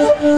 Oh,